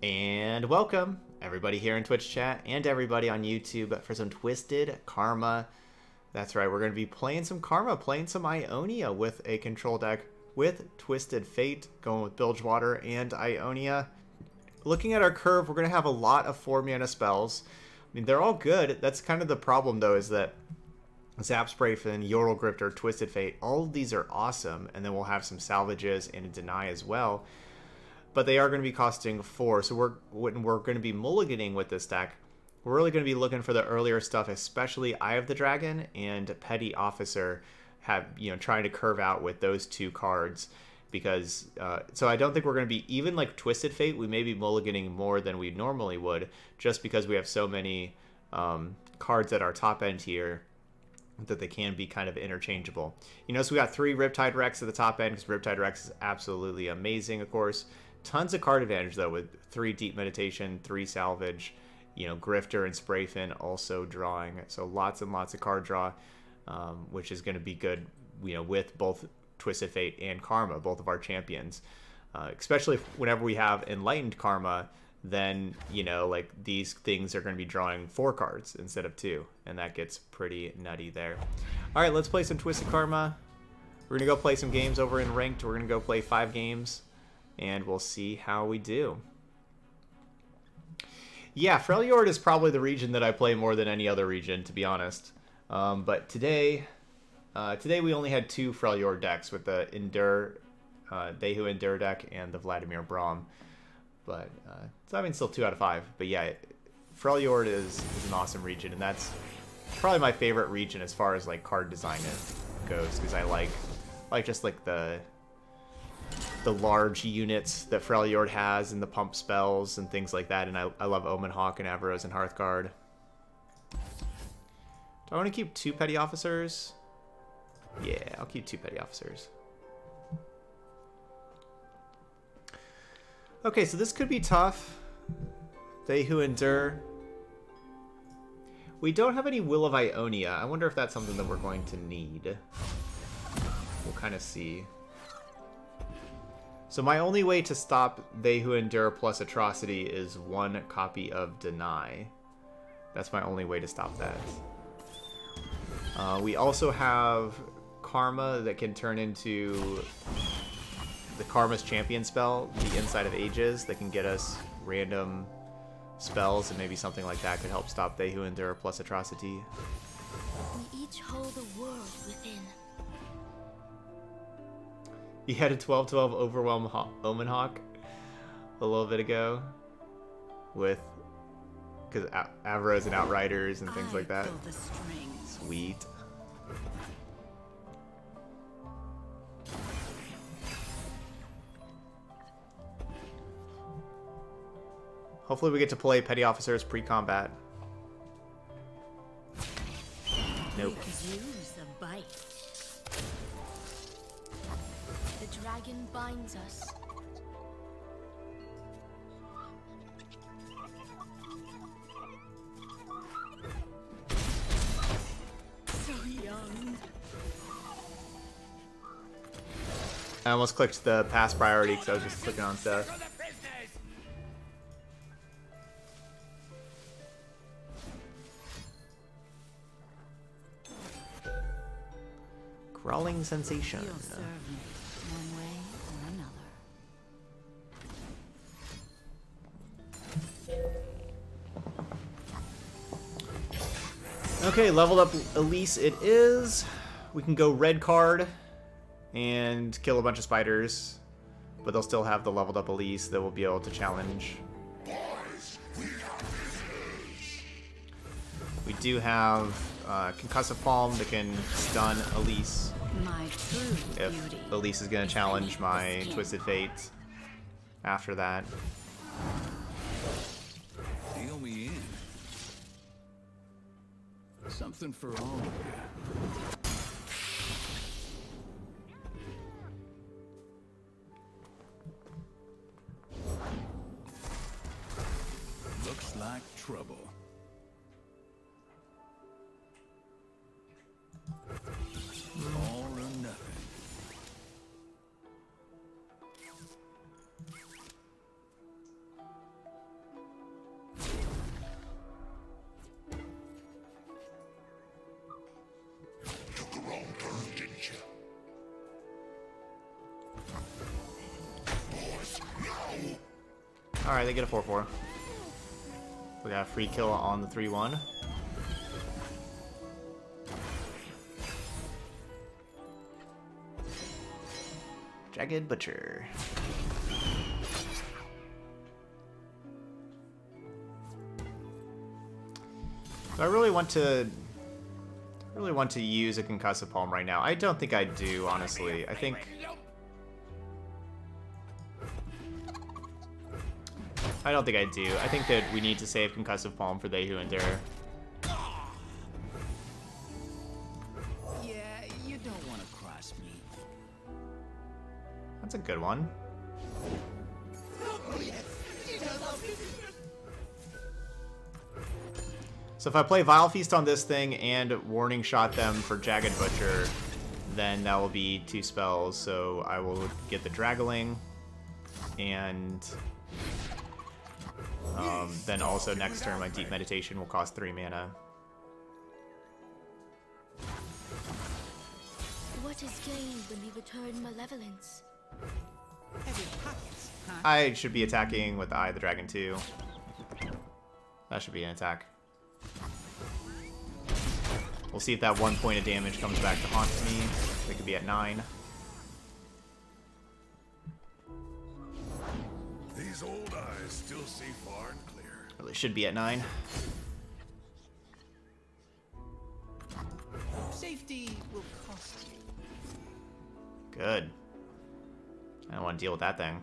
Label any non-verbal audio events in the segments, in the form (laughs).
And welcome, everybody here in Twitch chat and everybody on YouTube for some Twisted Karma. That's right, we're going to be playing some Karma, playing some Ionia with a control deck with Twisted Fate, going with Bilgewater and Ionia. Looking at our curve, we're going to have a lot of 4 mana spells. I mean, they're all good. That's kind of the problem, though, is that Zap Sprayfin, Yordle Grifter, Twisted Fate, all of these are awesome, and then we'll have some salvages and a deny as well. But they are going to be costing four, so we're when we're going to be mulliganing with this deck, we're really going to be looking for the earlier stuff, especially Eye of the Dragon and Petty Officer, have you know trying to curve out with those two cards because uh, so I don't think we're going to be even like Twisted Fate. We may be mulliganing more than we normally would, just because we have so many um, cards at our top end here that they can be kind of interchangeable. You notice we got three Riptide Rex at the top end because Riptide Rex is absolutely amazing, of course. Tons of card advantage though with three Deep Meditation, three Salvage, you know, Grifter and Sprayfin also drawing. So lots and lots of card draw, um, which is going to be good, you know, with both Twisted Fate and Karma, both of our champions. Uh, especially whenever we have Enlightened Karma, then you know like these things are going to be drawing four cards instead of two and that gets pretty nutty there all right let's play some twisted karma we're going to go play some games over in ranked we're going to go play five games and we'll see how we do. Yeah freljord is probably the region that i play more than any other region to be honest. Um, but today uh, today we only had two freljord decks with the endure uh, who endure deck and the vladimir braum. But uh, so I mean, still two out of five. But yeah, Freljord is, is an awesome region, and that's probably my favorite region as far as like card design goes, because I like like just like the the large units that Freljord has and the pump spells and things like that. And I, I love Omen Hawk and Avarosan Hearthguard. Do I want to keep two petty officers? Yeah, I'll keep two petty officers. Okay, so this could be tough. They who endure. We don't have any Will of Ionia. I wonder if that's something that we're going to need. We'll kind of see. So my only way to stop They Who Endure plus Atrocity is one copy of Deny. That's my only way to stop that. Uh, we also have Karma that can turn into the Karma's Champion spell, the Insight of Ages, that can get us random spells, and maybe something like that could help stop They Who Endure plus Atrocity. We each hold a world within. He had a 12-12 Overwhelm Ho Omen Hawk a little bit ago with because Avarosan Outriders and things I like that. Sweet. Hopefully we get to play Petty Officers pre-combat. Nope. Dragon binds us. So young. I almost clicked the pass priority because I was just clicking on stuff. Crawling sensation. Okay, leveled up Elise it is. We can go red card and kill a bunch of spiders, but they'll still have the leveled up Elise that will be able to challenge. We do have uh, Concussive Palm that can stun Elise. if Elise is going to challenge my Twisted Fate after that. Something for all of you. Alright, they get a 4-4. We got a free kill on the 3-1. Jagged Butcher. So I really want to really want to use a concussive palm right now. I don't think I do, honestly. I think I don't think I do. I think that we need to save concussive palm for they who endure. Yeah, you don't want to cross me. That's a good one. So if I play Vile Feast on this thing and Warning Shot them for Jagged Butcher, then that will be two spells. So I will get the Dragling, and um, then also next turn my Deep Meditation will cost three mana. What is gained when we return malevolence? I should be attacking with the Eye of the Dragon too. That should be an attack. We'll see if that one point of damage comes back to haunt me. It could be at nine. These old eyes still see far and they should be at nine. Safety will cost you. Good. I don't want to deal with that thing.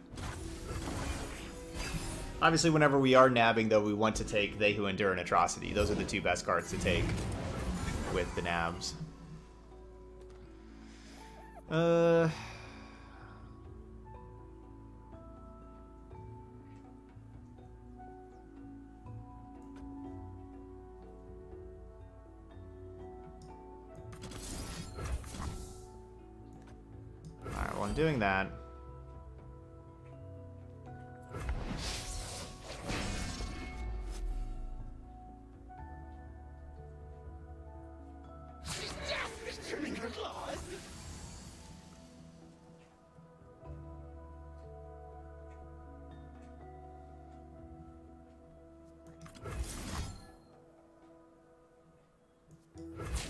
Obviously, whenever we are nabbing, though, we want to take They Who Endure an Atrocity. Those are the two best cards to take with the nabs. Uh... doing that.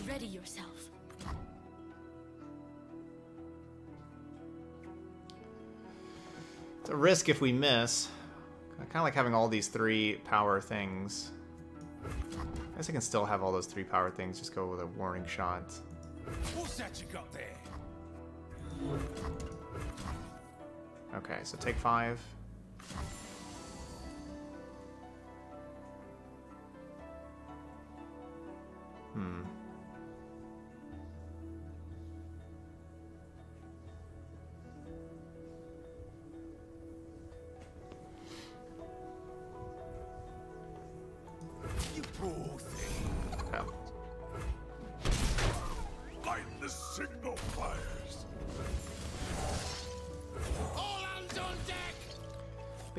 Ready yourself. It's a risk if we miss. I kind of like having all these three power things. I guess I can still have all those three power things. Just go with a warning shot. What's that you got there? Okay, so take five. Hmm.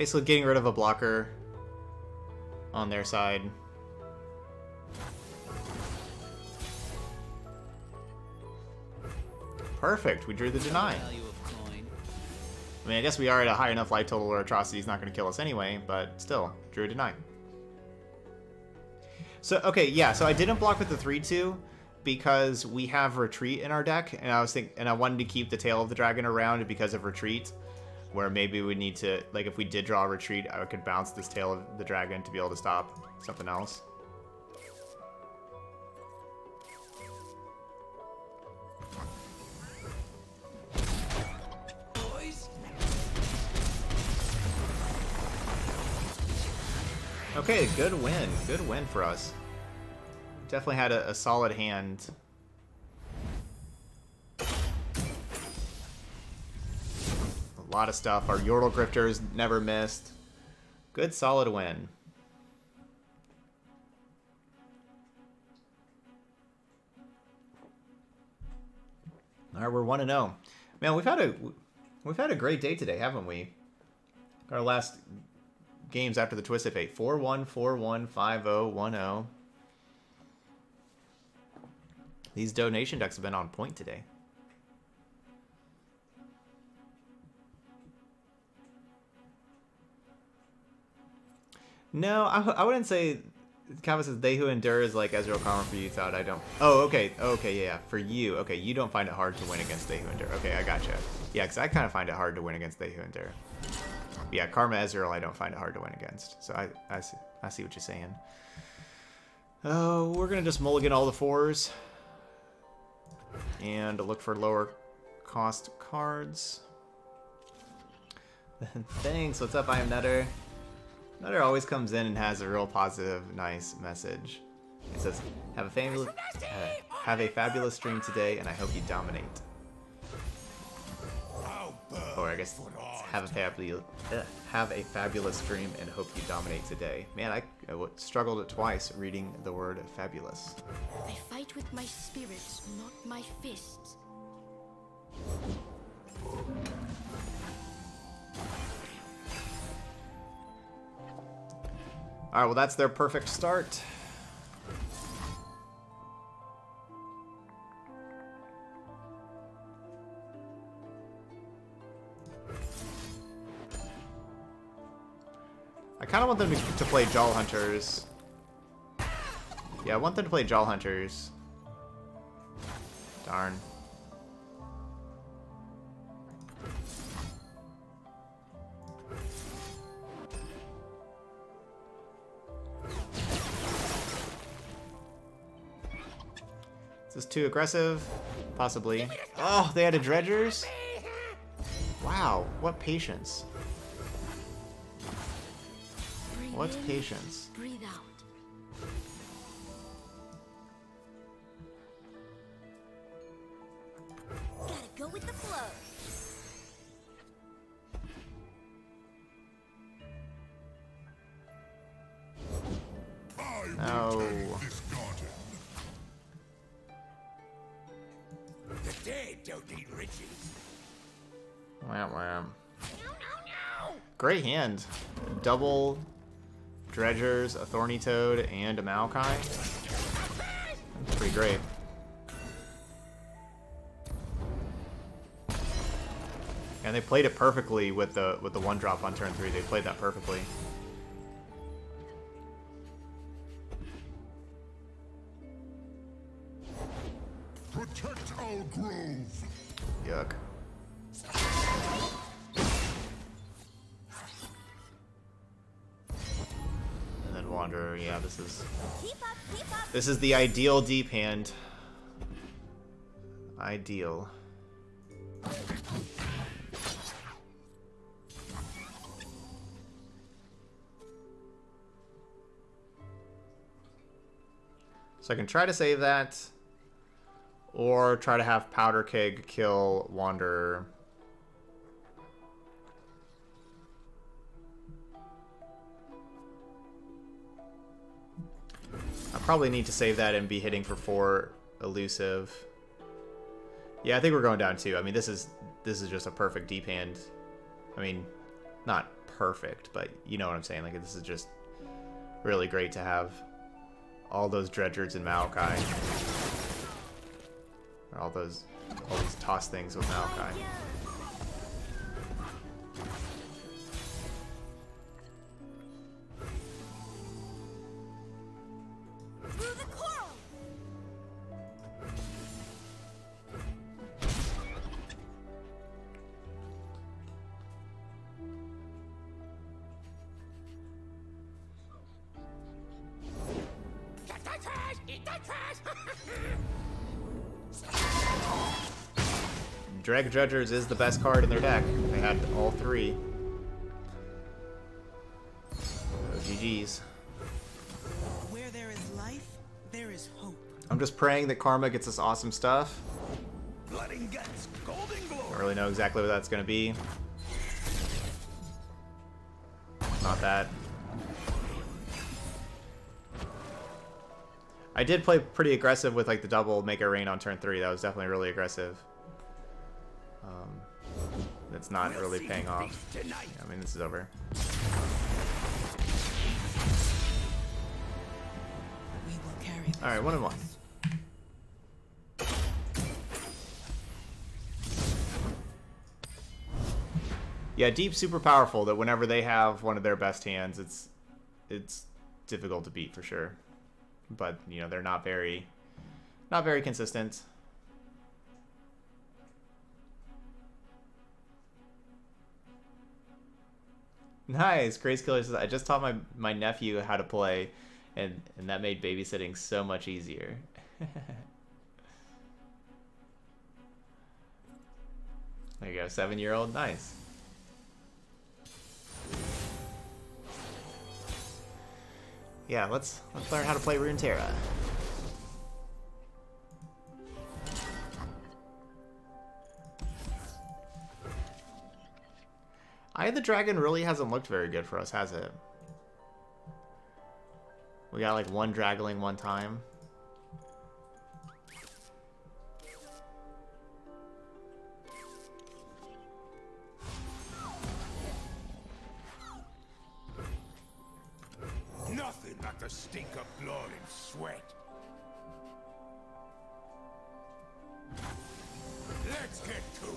Basically getting rid of a blocker on their side. Perfect, we drew the deny. Value of coin. I mean, I guess we are at a high enough life total where Atrocity's not going to kill us anyway, but still, drew a deny. So, okay, yeah, so I didn't block with the 3-2 because we have Retreat in our deck, and I was think, and I wanted to keep the Tail of the Dragon around because of Retreat, where maybe we need to, like, if we did draw a Retreat, I could bounce this Tail of the Dragon to be able to stop something else. Okay, good win. Good win for us. Definitely had a, a solid hand. Lot of stuff. Our Yordle Grifters never missed. Good, solid win. All right, we're one and zero. Man, we've had a we've had a great day today, haven't we? Our last games after the Twisted Fate. 4 1, 4 1, 5 0, 1 0. These donation decks have been on point today. No, I, I wouldn't say. Kava says they who endure is like Ezreal Karma for you thought I don't. Oh, okay, okay, yeah, for you, okay, you don't find it hard to win against they who endure. Okay, I gotcha. Yeah, because I kind of find it hard to win against they who endure. Yeah, Karma Ezreal, I don't find it hard to win against. So I, I see, I see what you're saying. Oh, we're gonna just mulligan all the fours and look for lower cost cards. (laughs) Thanks. What's up, I am Nutter. Nutter always comes in and has a real positive, nice message. It says, "Have a fabulous, uh, have a fabulous stream today, and I hope you dominate." Or I guess, have a fabulous, uh, have a fabulous stream, and hope you dominate today. Man, I struggled it twice reading the word fabulous. I fight with my spirit, not my fists. All right, well that's their perfect start. I kind of want them to, to play Jaull Hunters. Yeah, I want them to play Jaull Hunters. Darn. This too aggressive? Possibly. Oh, they had a dredgers? Wow, what patience. What's patience? Hand. Double dredgers, a thorny toad, and a Maokai. That's pretty great. And they played it perfectly with the with the one drop on turn three. They played that perfectly. Protect our grove. Yuck. Wanderer, yeah, this is Keep up, keep up. this is the ideal deep hand. Ideal. So I can try to save that. Or try to have Powder Keg kill Wanderer. Probably need to save that and be hitting for four elusive. Yeah, I think we're going down two. I mean, this is this is just a perfect deep hand. I mean, not perfect, but you know what I'm saying. Like this is just really great to have all those dredgers and Maokai. All those all these toss things with Maokai. Drag Dredgers is the best card in their deck. They had all three. Oh, so GG's. Where there is life, there is hope. I'm just praying that Karma gets us awesome stuff. Blood and guts, golden Don't really know exactly what that's gonna be. Not that. I did play pretty aggressive with like the double make it rain on turn three. That was definitely really aggressive. It's not We'll really paying off. Tonight. I mean, this is over. We will carry this. All right, one and one. Yeah, deep super powerful. That whenever they have one of their best hands, it's it's difficult to beat for sure. But you know they're not very, not very consistent. Nice, Grace Killer says I just taught my my nephew how to play, and and that made babysitting so much easier. (laughs) there you go, seven year old, nice. Yeah, let's let's learn how to play Runeterra. Eye of the Dragon really hasn't looked very good for us, has it? We got like one Dragling one time. Nothing like the stink of blood and sweat. Let's get to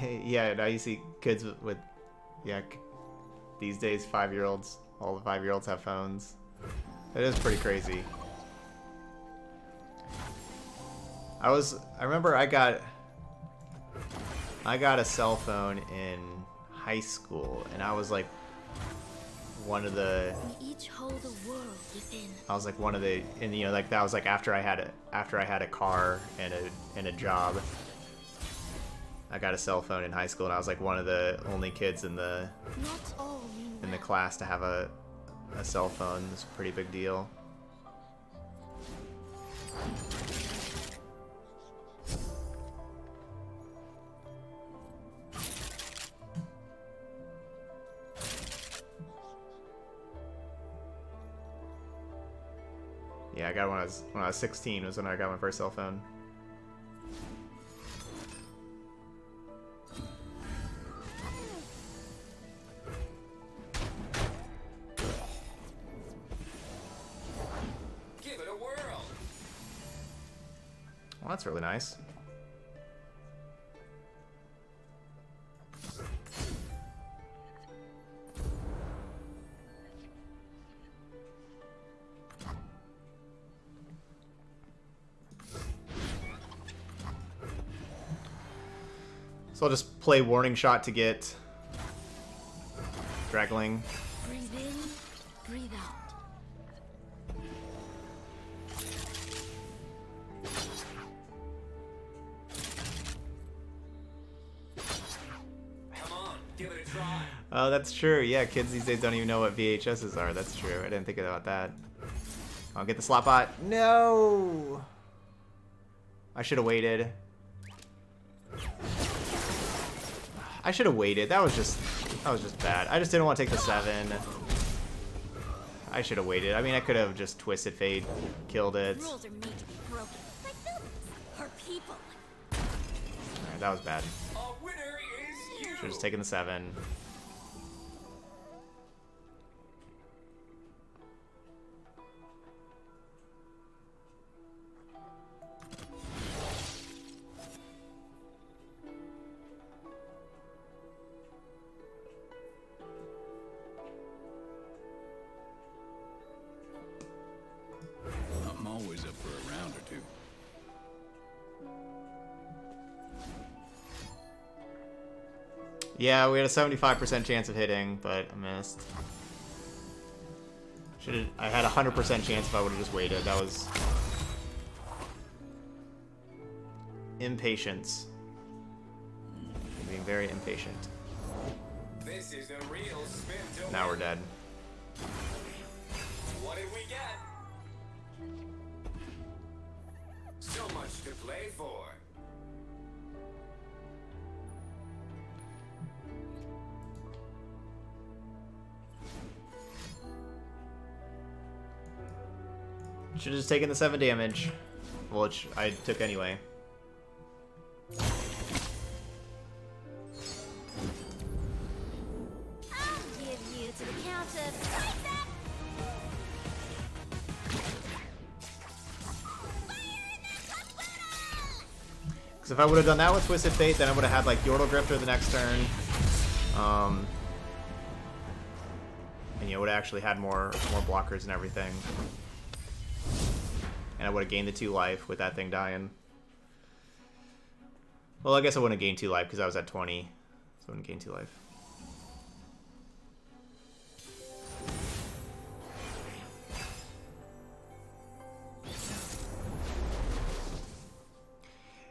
(laughs) yeah, now you see kids with, with yeah, these days five year olds, all the five year olds have phones. It is pretty crazy. I was, I remember I got, I got a cell phone in high school, and I was like one of the, We each hold a world within. I was like one of the, and you know, like that was like after I had a, after I had a car and a, and a job. I got a cell phone in high school, and I was like one of the only kids in the Not all in the class to have a a cell phone. It's a pretty big deal. Yeah, I got it when I was when I was 16 was when I got my first cell phone. Well, that's really nice. So I'll just play Warning Shot to get Dragling. That's true. Yeah, kids these days don't even know what VHSs are. That's true. I didn't think about that. I'll get the slot bot. No! I should have waited. I should have waited. That was just that was just bad. I just didn't want to take the seven. I should have waited. I mean, I could have just Twisted Fate, killed it. Rules are made to be broken. Like buildings. People. Alright, that was bad. A winner is you. Should have just taken the seven. Yeah, we had a 75% chance of hitting, but I missed. Should. I had a 100% chance if I would have just waited. That was impatience. Being very impatient. This is a real spin Now we're dead. Should have just taken the 7 damage. Which I took anyway. I'll give you to the count of three that. Because if I would have done that with Twisted Fate, then I would have had like Yordle Grifter the next turn. Um, And you would have actually had more more blockers and everything. And I would have gained the two life with that thing dying. Well, I guess I wouldn't have gained two life because I was at 20. So I wouldn't gain two life.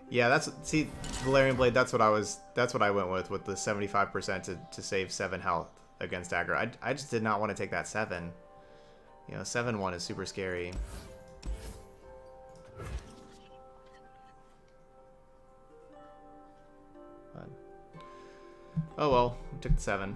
Yeah, that's see Valerian Blade. That's what I was. That's what I went with with the seventy five percent to to save seven health against aggro. I I just did not want to take that seven. You know, seven one is super scary. Oh well, we took the seven.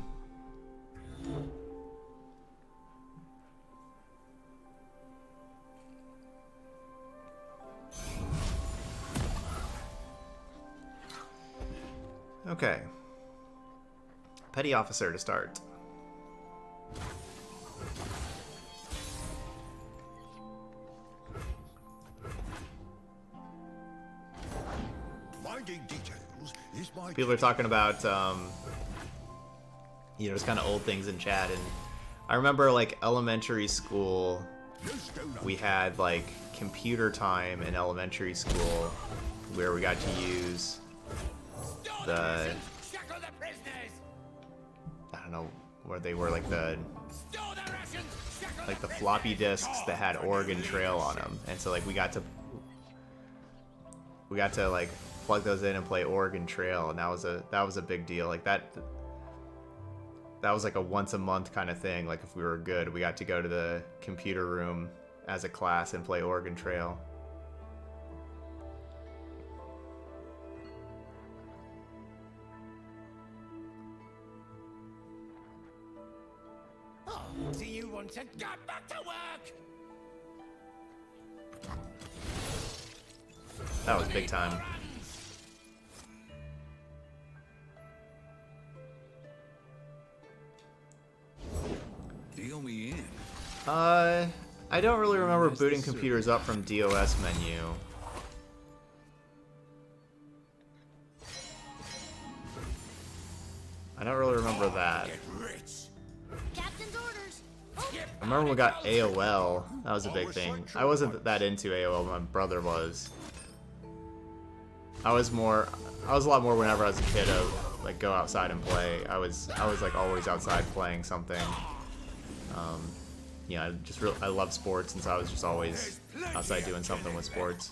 Okay. Petty officer to start. Minding details is my People are talking about, um, you know, just kind of old things in chat, and I remember like elementary school, we had like computer time in elementary school where we got to use the! I don't know where they were like the like the floppy disks that had Oregon Trail on them, and so like we got to we got to like plug those in and play Oregon Trail, and that was a that was a big deal. Like that that was like a once a month kind of thing. Like if we were good, we got to go to the computer room as a class and play Oregon Trail. Oh, do you want to get back to work? That was big time. Deal me in. Uh, I don't really remember booting computers up from DOS menu. I don't really remember that. Captain's orders. Oh, I remember we got AOL. That was a big thing. I wasn't that into AOL. My brother was. I was more. I was a lot more whenever I was a kid of like go outside and play. I was. I was like always outside playing something. Um, yeah, I just real. I love sports, and so I was just always outside doing something with sports.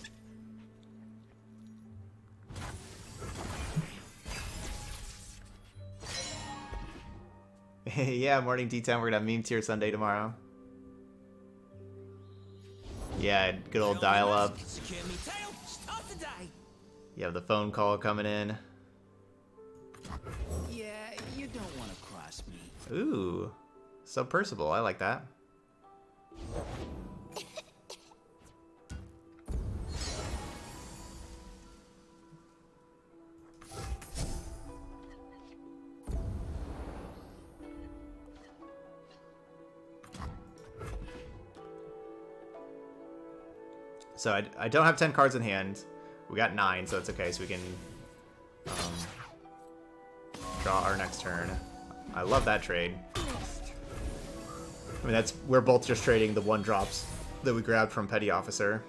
(laughs) yeah, morning D10. We're gonna have meme tier Sunday tomorrow. Yeah, good old dial up. Secure me tail. Start the day. You have the phone call coming in. Yeah, you don't want to cross me. Ooh, submersible. I like that. So I, I don't have 10 cards in hand. We got 9, so it's okay. So we can um, draw our next turn. I love that trade. I mean, that's we're both just trading the one drops that we grabbed from Petty Officer.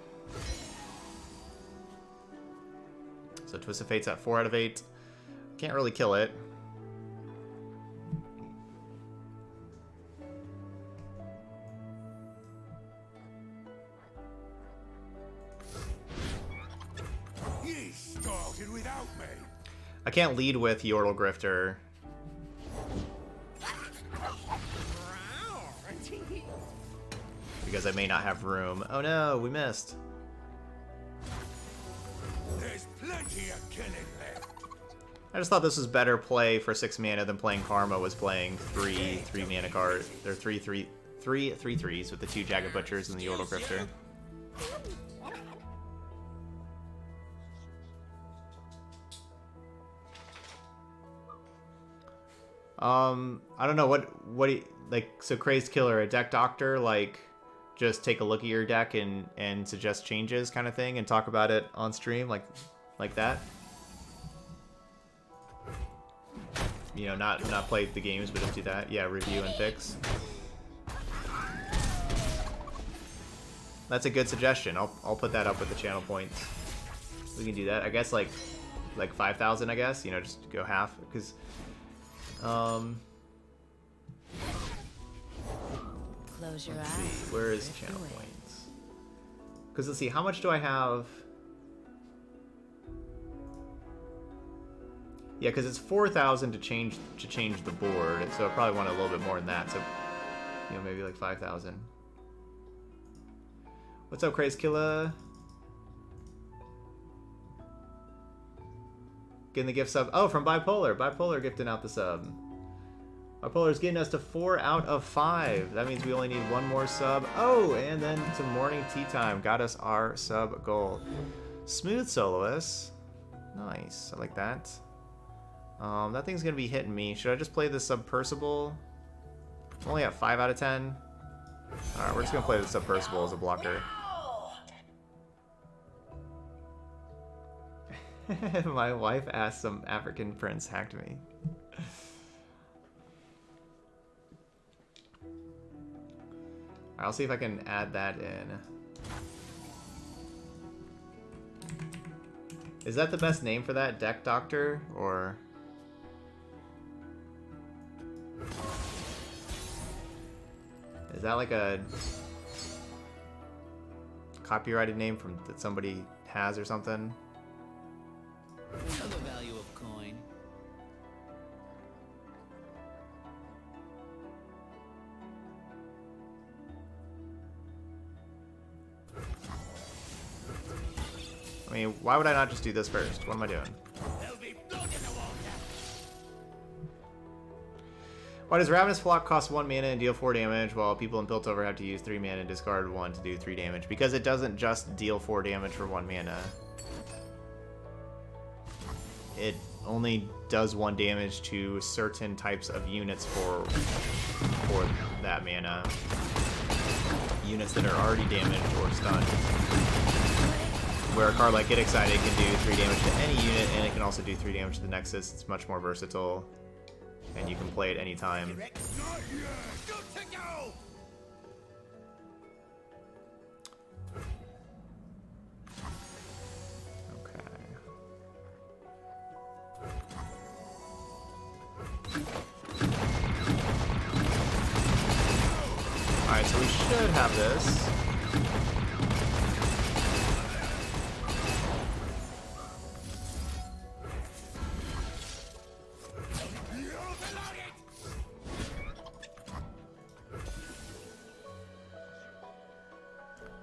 So Twisted Fate's at 4 out of 8. Can't really kill it. Ye started without me. I can't lead with Yordle Grifter. Because I may not have room. Oh no, we missed. There's plenty of killing left. I just thought this was better play for six mana than playing Karma was playing three three mana cards. They're three three three three threes with the two Jagged Butchers and the Yordle Grifter. Um, I don't know what what do you, like so crazed killer a deck doctor like just take a look at your deck and and suggest changes kind of thing and talk about it on stream like like that. You know not not play the games but just do that. Yeah review and fix. That's a good suggestion. I'll, I'll put that up with the channel points. We can do that. I guess like like 5,000 I guess you know just go half because um Close your let's eyes. see. Where is channel away. points? Because let's see. How much do I have? Yeah, because it's 4,000 to change to change the board. So I probably want a little bit more than that. So, you know, maybe like 5,000. What's up, Craze Killer? Getting the gift sub. Oh, from Bipolar. Bipolar gifting out the sub. Bipolar's getting us to four out of five. That means we only need one more sub. Oh, and then to morning tea time. Got us our sub goal. Smooth soloist. Nice. I like that. Um, that thing's gonna be hitting me. Should I just play the submersible? Only at five out of ten. All right, we're just gonna play the submersible as a blocker. (laughs) My wife asked some African prince hacked me. (laughs) I'll see if I can add that in. Is that the best name for that? Deck Doctor? Or... Is that like a copyrighted name from that somebody has or something? Why would I not just do this first? What am I doing? Why does Ravenous Flock cost 1 mana and deal 4 damage, while people in Piltover have to use 3 mana and discard 1 to do 3 damage? Because it doesn't just deal 4 damage for 1 mana. It only does 1 damage to certain types of units for, for that mana. Units that are already damaged or stunned. Where a card like Get Excited can do 3 damage to any unit, and it can also do 3 damage to the Nexus. It's much more versatile, and you can play it to go. Okay. Alright, so we should have this.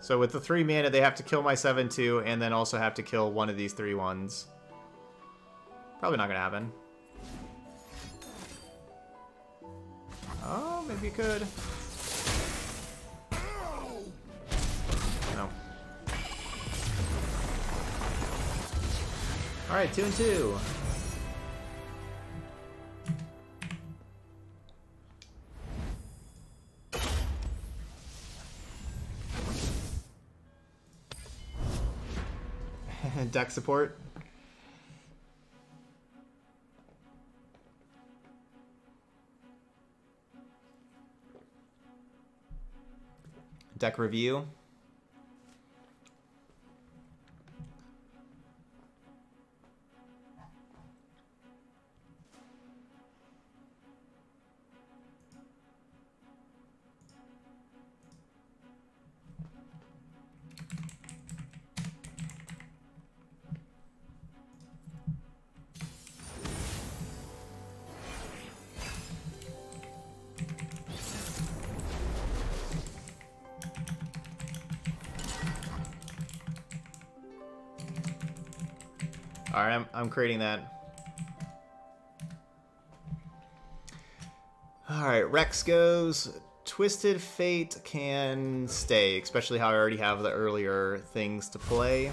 So with the three mana, they have to kill my 7-2, and then also have to kill one of these three ones. Probably not gonna happen. Oh, maybe you could. No. Alright, two and two. (laughs) Deck support. Deck review. I'm, creating that. Alright, Rex goes. Twisted Fate can stay, especially how I already have the earlier things to play.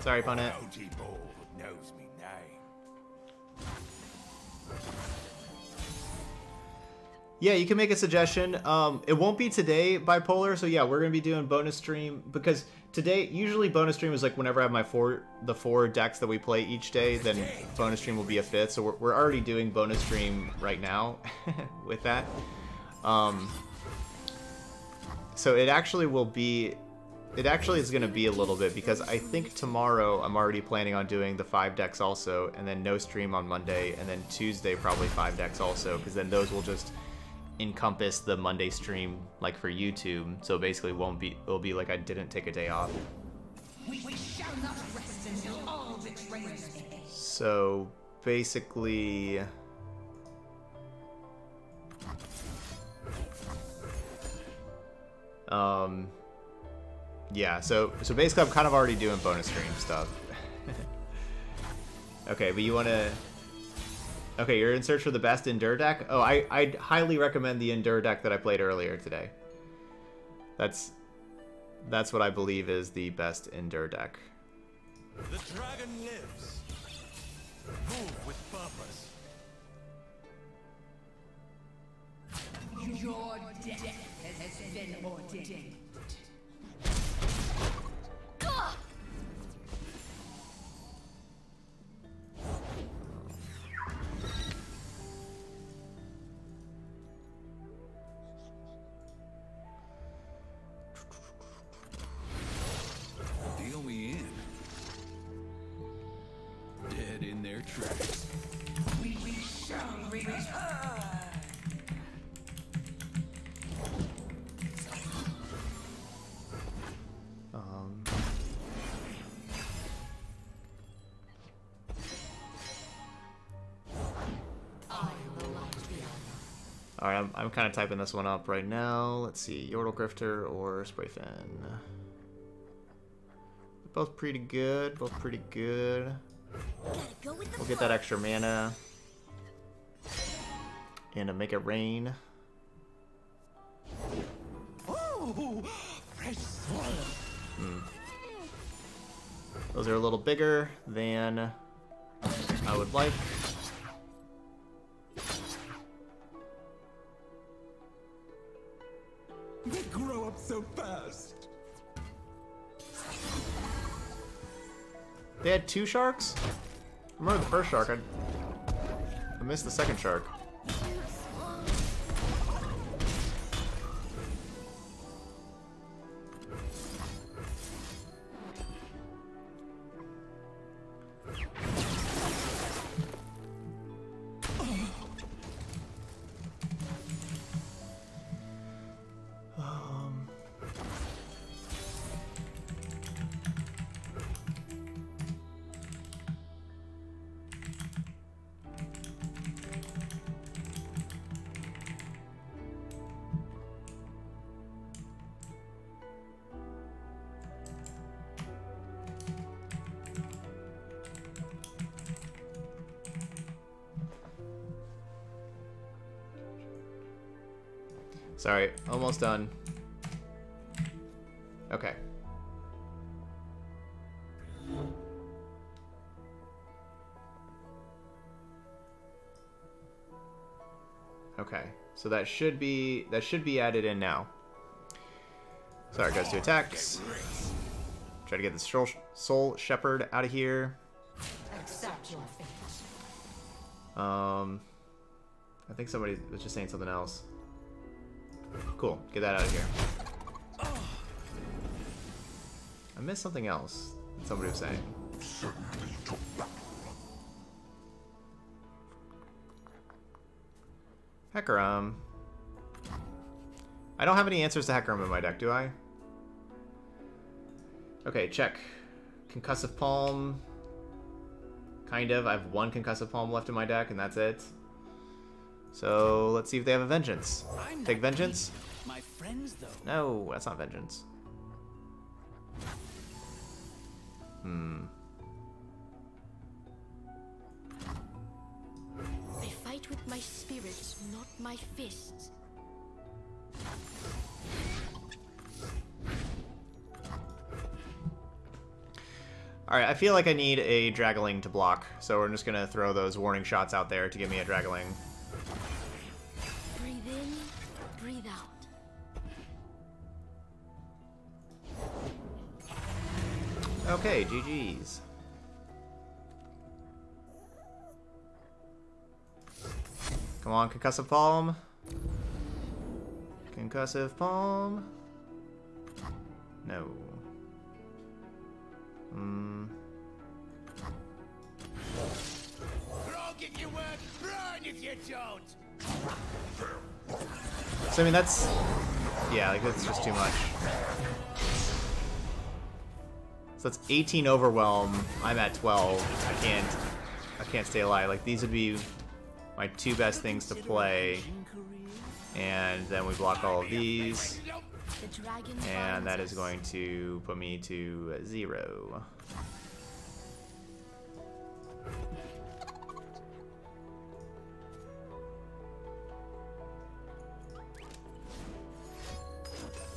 Sorry, Punnet. Yeah, you can make a suggestion. Um, it won't be today, bipolar. So yeah, we're gonna be doing bonus stream because today usually bonus stream is like whenever I have my four the four decks that we play each day, then bonus stream will be a fifth. So we're, we're already doing bonus stream right now (laughs) with that. Um, so it actually will be. It actually is going to be a little bit because I think tomorrow I'm already planning on doing the five decks also, and then no stream on Monday, and then Tuesday probably five decks also, because then those will just encompass the Monday stream like for YouTube. So basically, won't be it'll be like I didn't take a day off. We, we shall not rest until all So basically, um, yeah. So so basically, I'm kind of already doing bonus stream stuff. (laughs) okay, but you want to. Okay, you're in search for the best Endure deck? Oh, I, I'd highly recommend the Endure deck that I played earlier today. That's that's what I believe is the best Endure deck. The dragon lives. Move with purpose. Your death has been ordained. All right, I'm, I'm kind of typing this one up right now. Let's see, Yordle Grifter or Sprayfin. Both pretty good. Both pretty good. Go We'll get that extra mana. And to make it rain. Ooh, fresh soil. Those are a little bigger than I would like. They had two sharks? I remember the first shark. I, I missed the second shark. Almost done. Okay. Okay, so that should be that should be added in now. Sorry, goes to attacks. Try to get the soul, soul shepherd out of here. Accept your fate. Um, I think somebody was just saying something else. Cool, get that out of here. I missed something else. Somebody was saying. Hecarim. I don't have any answers to Hecarim in my deck, do I? Okay, check. Concussive Palm. Kind of. I have one Concussive Palm left in my deck, and that's it. So, let's see if they have a Vengeance. I'm Take Vengeance? My friends, though. No, that's not Vengeance. Hmm. I fight with my spirits, not my fists. Alright, I feel like I need a Dragling to block, so we're just gonna throw those warning shots out there to give me a Dragling. Okay, GG's. Come on, concussive palm. Concussive palm. No. Hmm. Frog if you work, run if you don't. So I mean that's yeah, like that's just too much. So that's 18 overwhelm. I'm at 12. I can't I can't stay alive. Like these would be my two best things to play. And then we block all of these. And that is going to put me to zero.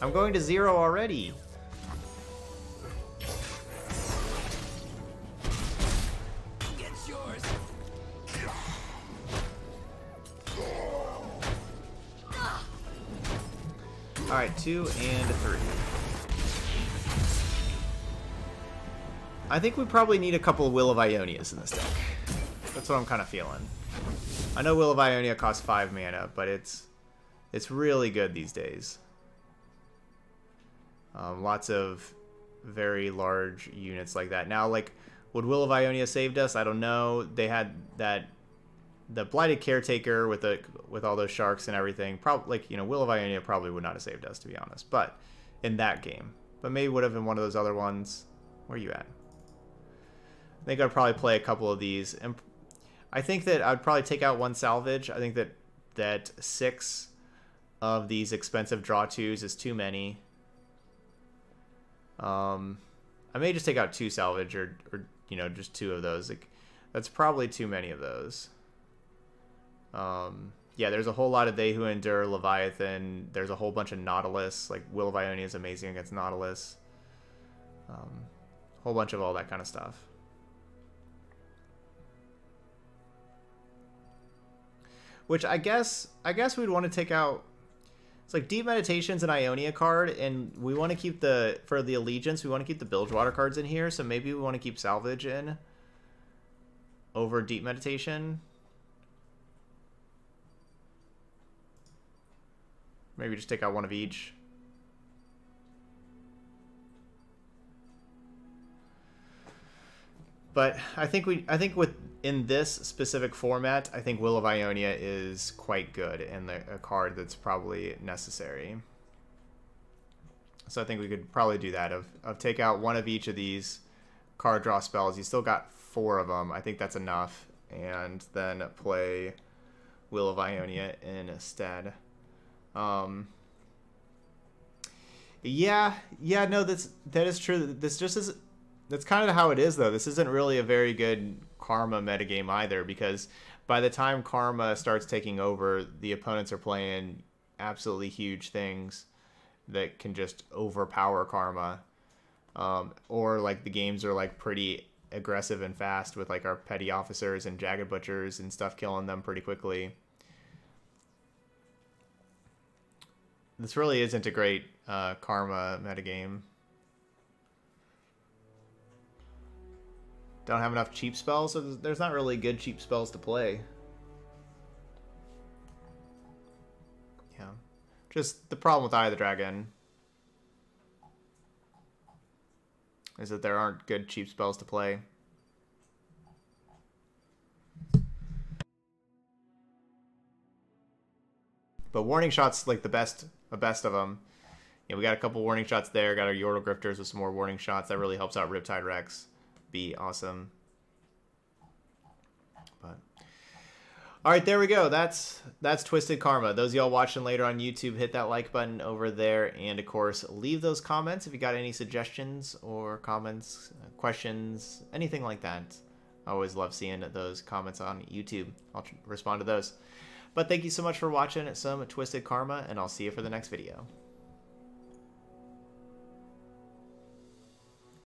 I'm going to zero already. Alright, two and three. I think we probably need a couple of Will of Ionias in this deck. That's what I'm kind of feeling. I know Will of Ionia costs five mana, but it's it's really good these days. Um, lots of very large units like that. Now, like, would Will of Ionia saved us? I don't know. They had that the blighted caretaker with the with all those sharks and everything. Probably like you know, Will of Ionia probably would not have saved us to be honest. But in that game, but maybe would have been one of those other ones. Where are you at? I think I'd probably play a couple of these, and I think that I'd probably take out one salvage. I think that that six of these expensive draw twos is too many. Um, I may just take out two salvage or or you know just two of those. Like that's probably too many of those. Um, yeah, there's a whole lot of They Who Endure, Leviathan. There's a whole bunch of Nautilus. Like, Will of Ionia is amazing against Nautilus. Um, whole bunch of all that kind of stuff. Which I guess, I guess we'd want to take out. It's like Deep Meditation's an Ionia card, and we want to keep the for the Allegiance. We want to keep the Bilgewater cards in here, so maybe we want to keep Salvage in over Deep Meditation. Maybe just take out one of each. But I think we I think with in this specific format, I think Will of Ionia is quite good and the, a card that's probably necessary. So I think we could probably do that of of take out one of each of these card draw spells. You still got four of them. I think that's enough, and then play Will of Ionia instead. Um, yeah, yeah, no, that's that is true. This just is that's kind of how it is though. This isn't really a very good karma metagame either because by the time karma starts taking over, the opponents are playing absolutely huge things that can just overpower karma. Um, or like the games are like pretty aggressive and fast with like our petty officers and jagged butchers and stuff killing them pretty quickly. This really isn't a great uh, karma metagame. Don't have enough cheap spells, so there's not really good cheap spells to play. Yeah. Just the problem with Eye of the Dragon is that there aren't good cheap spells to play. But warning shots like the best, the best of them. Yeah, we got a couple warning shots there. Got our Yordle Grifters with some more warning shots. That really helps out Riptide Rex. Be awesome. But all right, there we go. That's that's Twisted Karma. Those y'all watching later on YouTube, hit that like button over there, and of course, leave those comments if you got any suggestions or comments, uh, questions, anything like that. I always love seeing those comments on YouTube. I'll respond to those. But thank you so much for watching some Twisted Karma, and I'll see you for the next video.